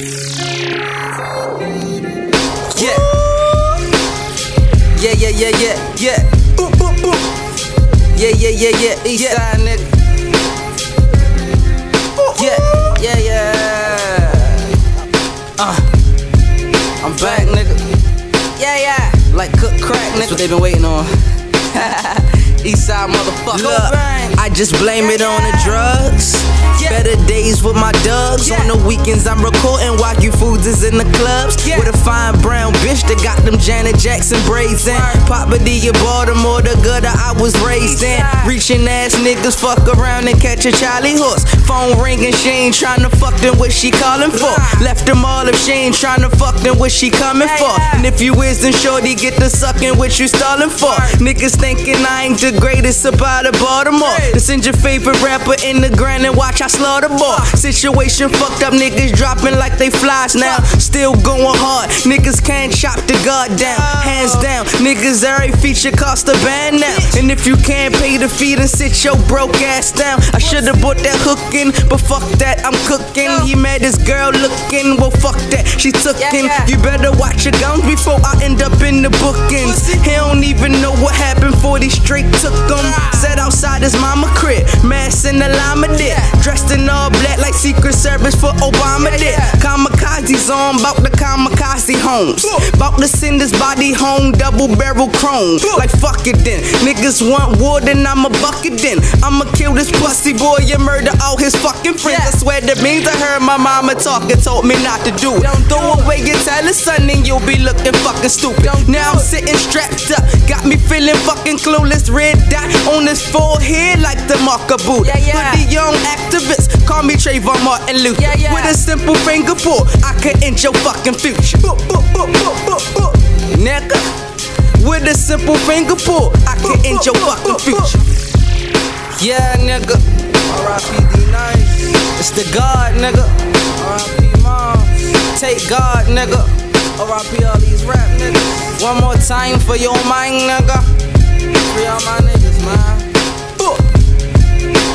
Yeah. Yeah, yeah, yeah, yeah, yeah. Boop, boop, boop. Yeah, yeah, yeah, yeah. East Yeah. side nigga. Yeah, yeah, yeah. Uh, I'm back, nigga. Yeah, yeah. Like cook crack, nigga. That's what they been waiting on. East side motherfucker. Look, I just blame it on the drugs. Yeah. Better days with my dugs. Yeah. On the weekends, I'm recording while you foods is in the clubs. Yeah. With a Janet Jackson braids in. Papa D, you Baltimore, the gutter I was raised in. Reaching ass niggas fuck around and catch a Charlie horse. Phone ringing, she ain't tryna fuck them what she calling for. Left them all if she ain't tryna fuck them what she coming for. And if you is, then shorty get the sucking what you stalling for. Niggas thinking I ain't the greatest about of Baltimore. To send your favorite rapper in the ground and watch I slaughter ball. Situation fucked up, niggas dropping like they flies now. Still going hard, niggas can't chop the guard down. Hands down, niggas every feature cost a band now. And if you can't pay the fee, then sit your broke ass down. I should've bought that hook in, but fuck that, I'm cooking. He mad this girl looking, well fuck that, she took yeah. You better watch your guns before I end up in the bookings. He don't even know what happened, 40 straight took him. Sat outside his mama crib, mask in the llama dip. Dressed in all black like Secret Service for Obama did. Kamikazes on, bout the kamikaze homes. Bout to send his body home, double barrel chrome. Like fuck it then. Niggas want wood then I'ma buck it then. I'ma kill this pussy boy and murder all his fucking friends. I swear the means I heard my mama talking told me not to do it. Don't throw away your talent, son, and you'll be looking fucking stupid. now I'm sitting strapped up, got me feeling fucking clueless. Red dot on his forehead like the marker boot. Yeah, yeah. Hoodie young activist, call me Trayvon Martin Luther. Yeah, yeah. With a simple finger pull, I could end your fucking future. Boop, boop, boop, boop, boop, boop. Nigga, with a simple finger pull, I can end your fucking future. Yeah, nigga. R.I.P. D-Nice. It's the God, nigga. R.I.P. Mom. Take God, nigga. R.I.P. all these rap niggas. One more time for your mind, nigga. Free all my niggas, man.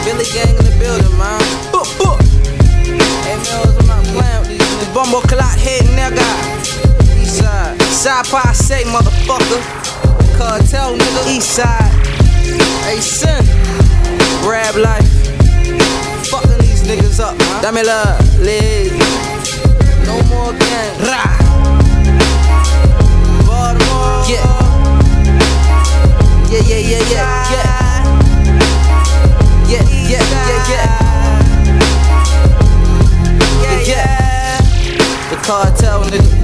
Billy gang in the building, man. Hey, Mills, I'm not playing with these niggas. Bumble clock head, nigga. East side. Side by say, motherfucker. Cartel nigga, east side. Hey, sin. Rap life. Fucking these niggas up, huh? Dame la ley. No more gang. Rah. Baltimore. Yeah. Yeah, yeah, yeah, yeah, yeah. Yeah, yeah, yeah, yeah. Yeah, yeah. The cartel nigga.